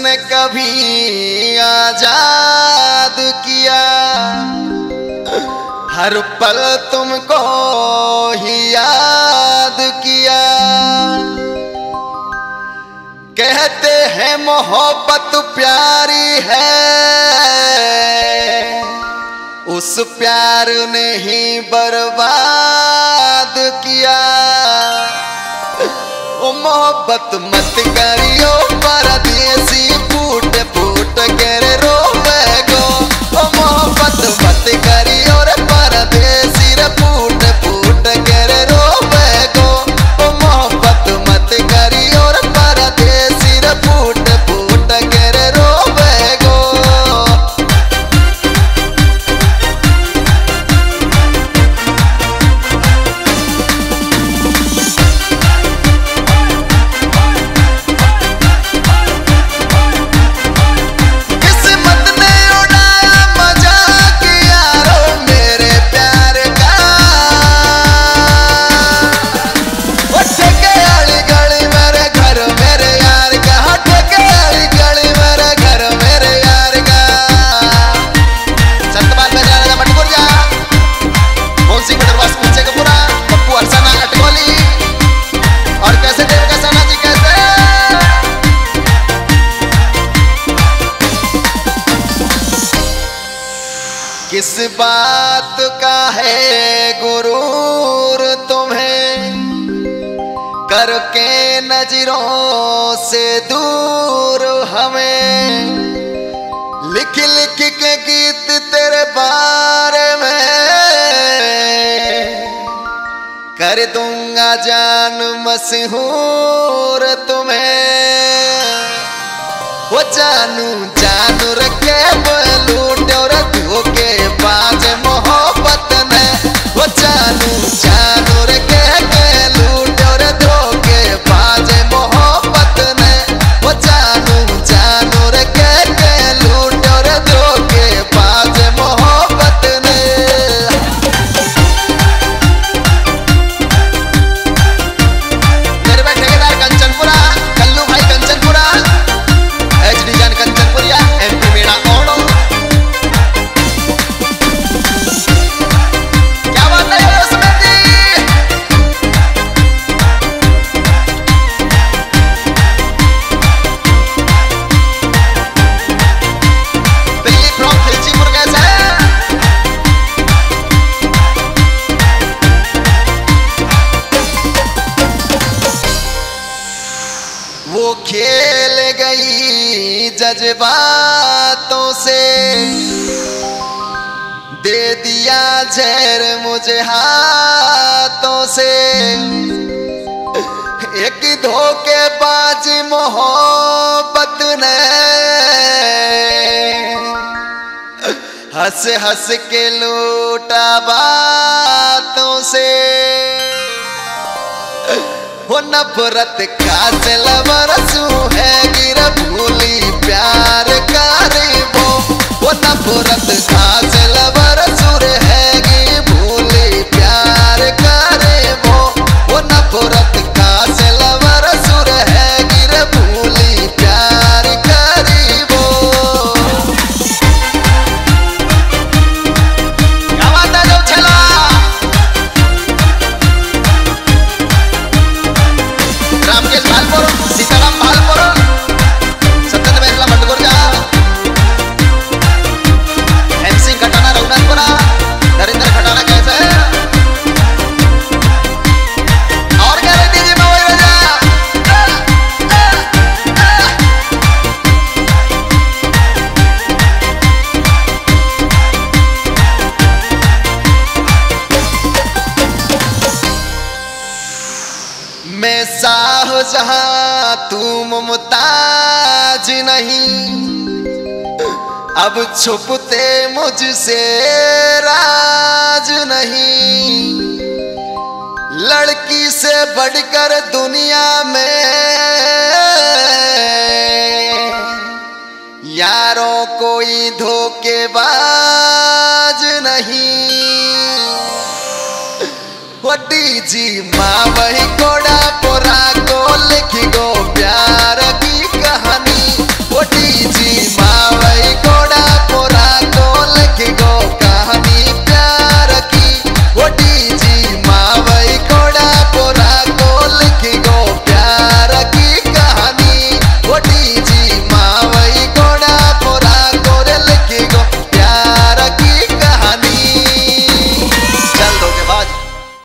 कभी आज़ाद किया। हर पल तुमको ही याद किया। कहते हैं, मोहब्बत प्यारी है। उस प्यार ने ही बर्बाद किया। मोहब्बत किस बात का है गुरूर तुम्हें? करके नज़रों से दूर हमें। लिख लिख के गीत तेरे बारे में। कर दूँगा जान मशहूर तुम्हें। वो जानू जानू रखे लूट और जज्बातों से दे दिया जहर मुझे हाथों से। एक धोखेबाज मोहब्बत ने हंस हंस के लूटा बातों से। वो नफरत का लवरसू है गिर वो नफरत का लवरसुर है गिर भूली प्यार करे वो। वो नफरत का लवरसुर है गिर भूली प्यार करे वो। रामकेश भालपुर। शाहजहां तू मुमताज़ नहीं। अब छुपते मुझसे राज नहीं। लड़की से बढ़कर दुनिया में यारों कोई धोखेबाज नहीं। वड्डी जी माँ कोड़